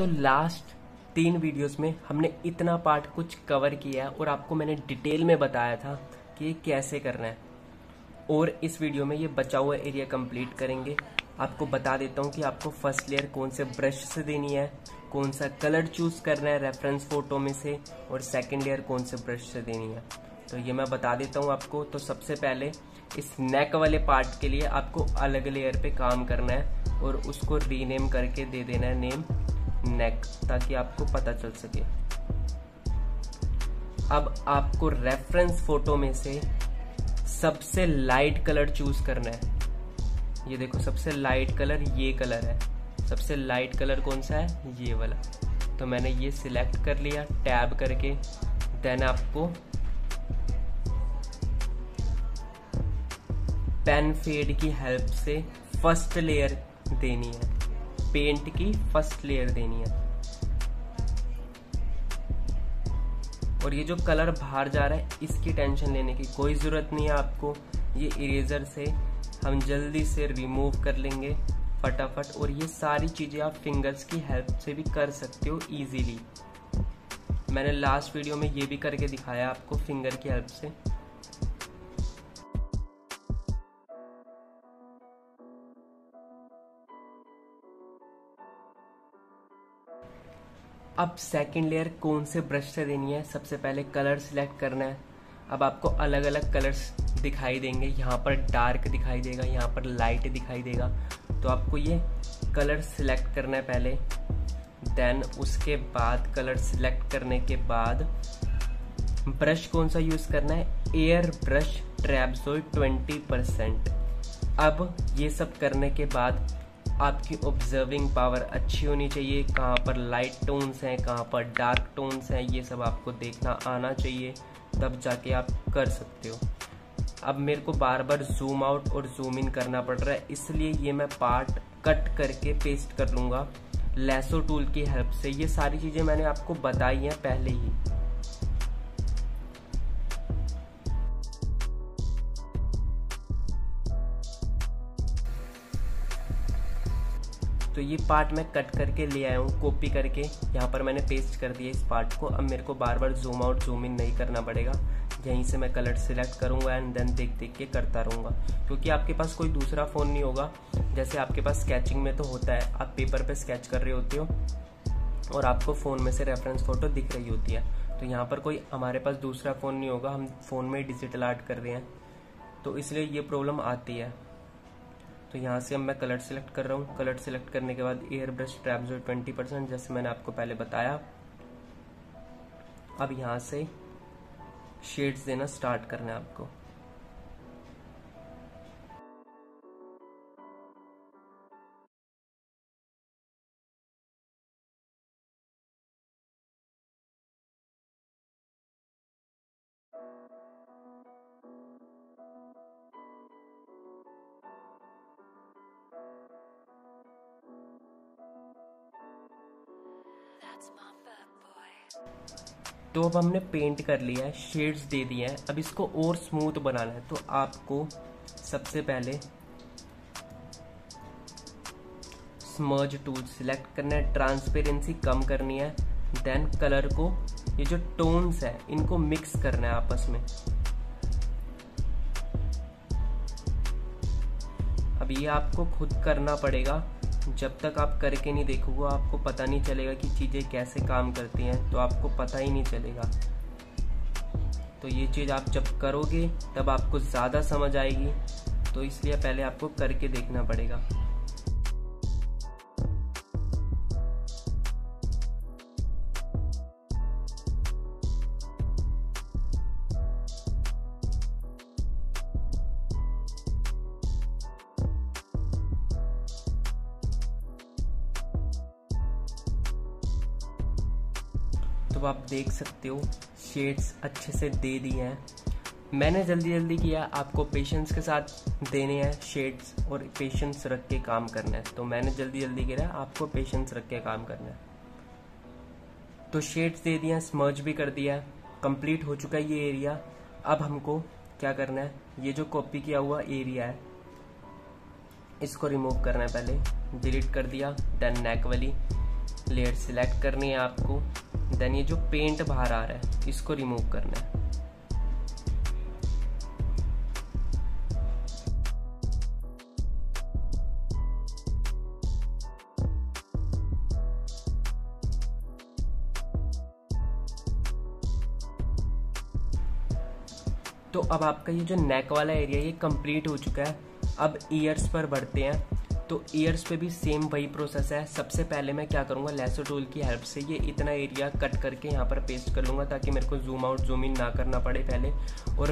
तो लास्ट तीन वीडियोस में हमने इतना पार्ट कुछ कवर किया है और आपको मैंने डिटेल में बताया था कि ये कैसे करना है। और इस वीडियो में ये बचा हुआ एरिया कंप्लीट करेंगे। आपको बता देता हूँ कि आपको फ़र्स्ट लेयर कौन से ब्रश से देनी है, कौन सा कलर चूज़ करना है रेफरेंस फ़ोटो में से, और सेकंड लेयर कौन से ब्रश से देनी है। तो ये मैं बता देता हूँ आपको। तो सबसे पहले इस नेक वाले पार्ट के लिए आपको अलग लेयर पे काम करना है और उसको रीनेम करके दे देना है नेम नेक ताकि आपको पता चल सके। अब आपको रेफरेंस फ़ोटो में से सबसे लाइट कलर चूज़ करना है। ये देखो, सबसे लाइट कलर ये कलर है। सबसे लाइट कलर कौन सा है? ये वाला। तो मैंने ये सिलेक्ट कर लिया टैब करके देन आपको पेन फेड की हेल्प से फ़र्स्ट लेयर देनी है। पेंट की फ़र्स्ट लेयर देनी है। और ये जो कलर बाहर जा रहा है, इसकी टेंशन लेने की कोई ज़रूरत नहीं है आपको। ये इरेजर से हम जल्दी से रिमूव कर लेंगे फटाफट। और ये सारी चीज़ें आप फिंगर्स की हेल्प से भी कर सकते हो इजीली मैंने लास्ट वीडियो में ये भी करके दिखाया आपको फिंगर की हेल्प से। अब सेकेंड लेयर कौन से ब्रश से देनी है? सबसे पहले कलर सिलेक्ट करना है। अब आपको अलग अलग कलर्स दिखाई देंगे। यहाँ पर डार्क दिखाई देगा, यहाँ पर लाइट दिखाई देगा। तो आपको ये कलर सिलेक्ट करना है पहले। देन उसके बाद कलर सिलेक्ट करने के बाद ब्रश कौन सा यूज़ करना है? एयर ब्रश ट्रैपसोल 20 परसेंट अब ये सब करने के बाद आपकी ऑब्जर्विंग पावर अच्छी होनी चाहिए। कहाँ पर लाइट टोन्स हैं, कहाँ पर डार्क टोन्स हैं, ये सब आपको देखना आना चाहिए। तब जाके आप कर सकते हो। अब मेरे को बार बार जूम आउट और जूम इन करना पड़ रहा है, इसलिए ये मैं पार्ट कट करके पेस्ट कर लूँगा। लेसो टूल की हेल्प से। ये सारी चीज़ें मैंने आपको बताई हैं पहले ही। तो ये पार्ट मैं कट करके ले आया हूँ कॉपी करके। यहाँ पर मैंने पेस्ट कर दिया इस पार्ट को। अब मेरे को बार बार जूम आउट जूम इन नहीं करना पड़ेगा। यहीं से मैं कलर सिलेक्ट करूँगा एंड देन देख देख के करता रहूँगा। क्योंकि आपके पास कोई दूसरा फ़ोन नहीं होगा। जैसे आपके पास स्केचिंग में तो होता है। आप पेपर पर स्केच कर रहे होते हो और आपको फ़ोन में से रेफरेंस फ़ोटो दिख रही होती है। तो यहाँ पर कोई हमारे पास दूसरा फ़ोन नहीं होगा। हम फ़ोन में ही डिजिटल आर्ट कर रहे हैं। तो इसलिए ये प्रॉब्लम आती है। तो यहाँ से अब मैं कलर सेलेक्ट कर रहा हूँ। कलर सेलेक्ट करने के बाद एयर ब्रश ट्रैप जो ट्वेंटी परसेंट जैसे मैंने आपको पहले बताया। अब यहाँ से शेड्स देना स्टार्ट करना है आपको। तो अब हमने पेंट कर लिया है शेड्स दे दिए हैं। अब इसको और स्मूथ बनाना है। तो आपको सबसे पहले स्मर्ज टूल सिलेक्ट करना है। ट्रांसपेरेंसी कम करनी है। देन कलर को, ये जो टोन्स है, इनको मिक्स करना है आपस में। अब ये आपको खुद करना पड़ेगा। जब तक आप करके नहीं देखोगे, आपको पता नहीं चलेगा कि चीज़ें कैसे काम करती हैं तो आपको पता ही नहीं चलेगा। तो ये चीज़ आप जब करोगे, तब आपको ज़्यादा समझ आएगी तो इसलिए पहले आपको करके देखना पड़ेगा। तो आप देख सकते हो शेड्स अच्छे से दे दिए हैं। मैंने जल्दी जल्दी किया, आपको पेशेंस के साथ देने हैं शेड्स और पेशेंस रख के काम करना है। तो मैंने जल्दी जल्दी किया, आपको पेशेंस रख के काम करना है। तो शेड्स दे दिया स्मर्ज भी कर दिया कंप्लीट हो चुका है ये एरिया अब हमको क्या करना है, ये जो कॉपी किया हुआ एरिया है, इसको रिमूव करना है पहले। डिलीट कर दिया देन नेक वाली। लेयर सिलेक्ट करनी है आपको. देन ये जो पेंट बाहर आ रहा है, इसको रिमूव करना है. तो अब आपका ये जो नेक वाला एरिया ये कंप्लीट हो चुका है. अब ईयर्स पर बढ़ते हैं. तो ईयर्स पे भी सेम वही प्रोसेस है। सबसे पहले मैं क्या करूँगा लेसो टूल की हेल्प से ये इतना एरिया कट करके यहाँ पर पेस्ट कर लूँगा ताकि मेरे को जूम आउट जूम इन ना करना पड़े पहले। और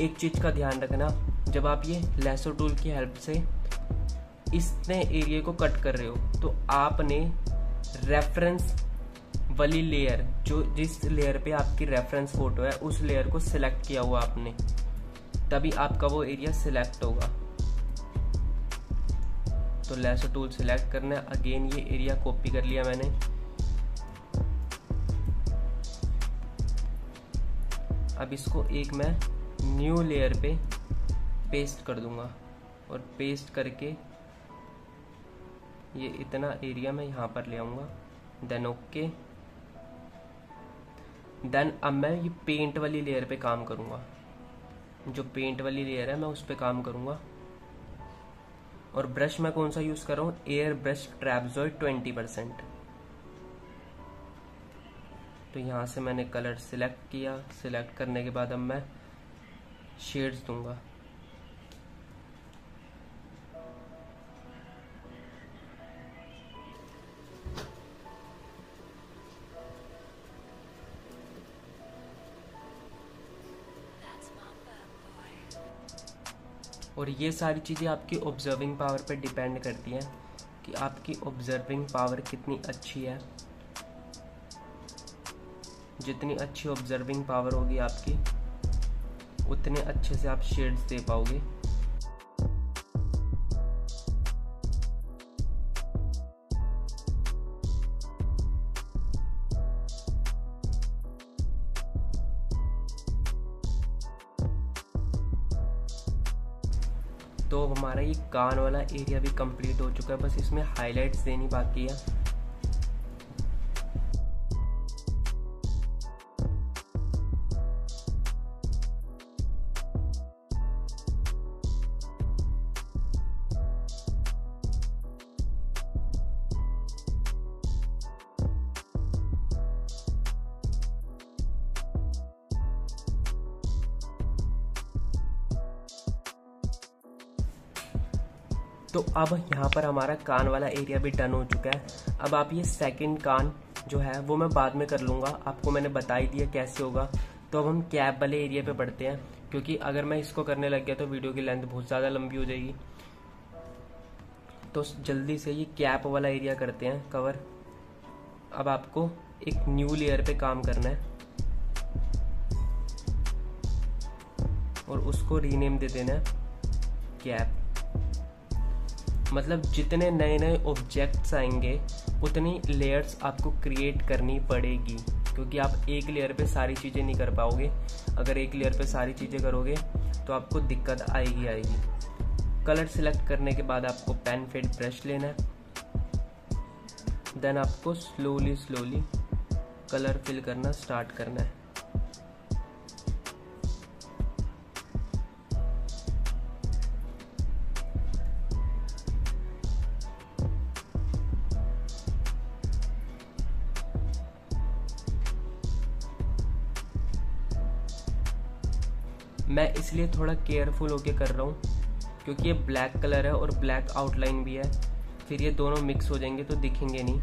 एक चीज़ का ध्यान रखना, जब आप ये लेसो टूल की हेल्प से इतने एरिए को कट कर रहे हो तो आपने रेफरेंस वाली लेयर जो जिस लेयर पे आपकी रेफरेंस फ़ोटो है, उस लेयर को सिलेक्ट किया हुआ आपने। तभी आपका वो एरिया सिलेक्ट होगा। तो लेसो टूल सिलेक्ट करना है। अगेन ये एरिया कॉपी कर लिया मैंने। अब इसको एक मैं न्यू लेयर पे पेस्ट कर दूँगा। और पेस्ट करके ये इतना एरिया मैं यहाँ पर ले आऊँगा। देन ओके देन अब मैं ये पेंट वाली लेयर पे काम करूँगा। जो पेंट वाली लेयर है, मैं उस पर काम करूँगा। और ब्रश मैं कौन सा यूज़ कर रहा हूँ? Air brush trapezoid twenty percent तो यहाँ से मैंने कलर सिलेक्ट किया। सिलेक्ट करने के बाद अब मैं शेड्स दूँगा। और ये सारी चीज़ें आपकी ऑब्जर्विंग पावर पर डिपेंड करती हैं कि आपकी ऑब्जर्विंग पावर कितनी अच्छी है। जितनी अच्छी ऑब्जर्विंग पावर होगी आपकी, उतने अच्छे से आप शेड्स दे पाओगे। ये कान वाला एरिया भी कंप्लीट हो चुका है। बस इसमें हाईलाइट्स देनी बाकी है। तो अब यहाँ पर हमारा कान वाला एरिया भी डन हो चुका है। अब आप ये सेकंड कान जो है, वो मैं बाद में कर लूँगा। आपको मैंने बता ही दिया कैसे होगा। तो अब हम कैब वाले एरिया पे बढ़ते हैं, क्योंकि अगर मैं इसको करने लग गया तो वीडियो की लेंथ बहुत ज़्यादा लंबी हो जाएगी। तो जल्दी से ये कैप वाला एरिया करते हैं कवर अब आपको एक न्यू लेयर पे काम करना है। और उसको रीनेम दे देना है कैप मतलब जितने नए नए ऑब्जेक्ट्स आएँगे, उतनी लेयर्स आपको क्रिएट करनी पड़ेगी। क्योंकि आप एक लेयर पे सारी चीज़ें नहीं कर पाओगे। अगर एक लेयर पे सारी चीज़ें करोगे तो आपको दिक्कत आएगी आएगी। कलर सिलेक्ट करने के बाद आपको पेन फेड ब्रश लेना है। देन आपको स्लोली स्लोली कलर फिल करना स्टार्ट करना है। मैं इसलिए थोड़ा केयरफुल होके कर रहा हूँ, क्योंकि ये ब्लैक कलर है और ब्लैक आउटलाइन भी है। फिर ये दोनों मिक्स हो जाएँगे तो दिखेंगे नहीं।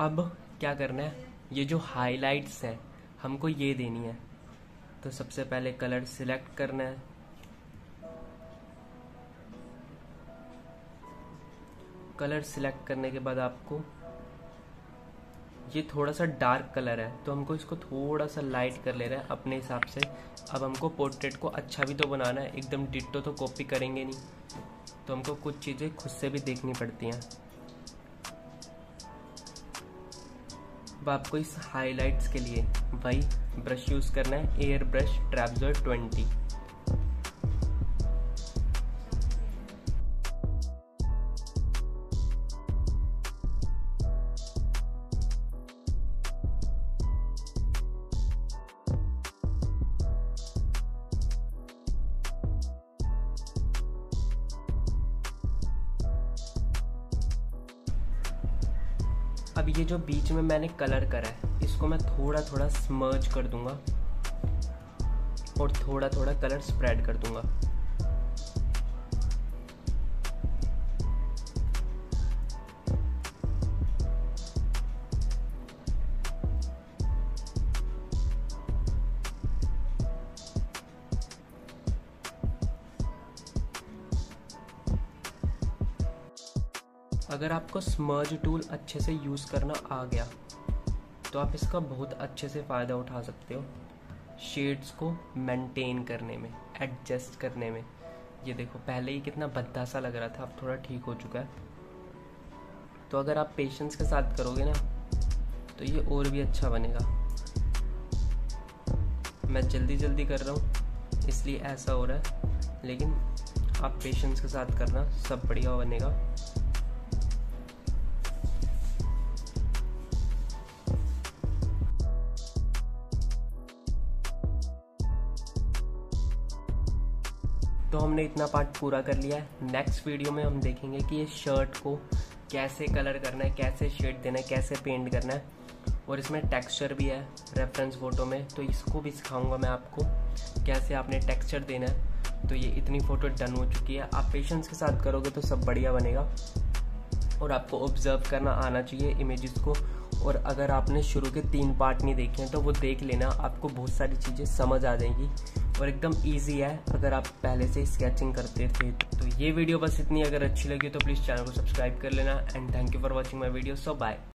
अब क्या करना है? ये जो हाईलाइट्स हैं, हमको ये देनी है। तो सबसे पहले कलर सिलेक्ट करना है। कलर सिलेक्ट करने के बाद आपको ये थोड़ा सा डार्क कलर है तो हमको इसको थोड़ा सा लाइट कर ले रहे हैं अपने हिसाब से। अब हमको पोर्ट्रेट को अच्छा भी तो बनाना है, एकदम डिट्टो तो कॉपी करेंगे नहीं। तो हमको कुछ चीज़ें खुद से भी देखनी पड़ती हैं। अब आपको इस हाईलाइट्स के लिए वही ब्रश यूज़ करना है एयर ब्रश ट्रैपजर ट्वेंटी अब ये जो बीच में मैंने कलर करा है, इसको मैं थोड़ा थोड़ा स्मर्ज कर दूँगा और थोड़ा थोड़ा कलर स्प्रेड कर दूँगा। अगर आपको स्मर्ज टूल अच्छे से यूज़ करना आ गया तो आप इसका बहुत अच्छे से फ़ायदा उठा सकते हो शेड्स को मेंटेन करने में एडजस्ट करने में। ये देखो, पहले ही कितना भद्दा सा लग रहा था, अब थोड़ा ठीक हो चुका है। तो अगर आप पेशेंस के साथ करोगे ना तो ये और भी अच्छा बनेगा। मैं जल्दी जल्दी कर रहा हूँ, इसलिए ऐसा हो रहा है, लेकिन आप पेशेंस के साथ करना, सब बढ़िया बनेगा। तो हमने इतना पार्ट पूरा कर लिया है। नेक्स्ट वीडियो में हम देखेंगे कि ये शर्ट को कैसे कलर करना है, कैसे शेड देना है, कैसे पेंट करना है। और इसमें टेक्सचर भी है रेफरेंस फ़ोटो में। तो इसको भी सिखाऊँगा मैं आपको कैसे आपने टेक्सचर देना है। तो ये इतनी फ़ोटो डन हो चुकी है। आप पेशेंस के साथ करोगे तो सब बढ़िया बनेगा। और आपको ऑब्ज़र्व करना आना चाहिए इमेजेस को। और अगर आपने शुरू के तीन पार्ट नहीं देखे हैं तो वो देख लेना। आपको बहुत सारी चीज़ें समझ आ जाएँगी। और एकदम ईजी है, अगर आप पहले से स्केचिंग करते थे तो ये वीडियो बस इतनी अगर अच्छी लगी तो प्लीज़ चैनल को सब्सक्राइब कर लेना। And thank you for watching my video so bye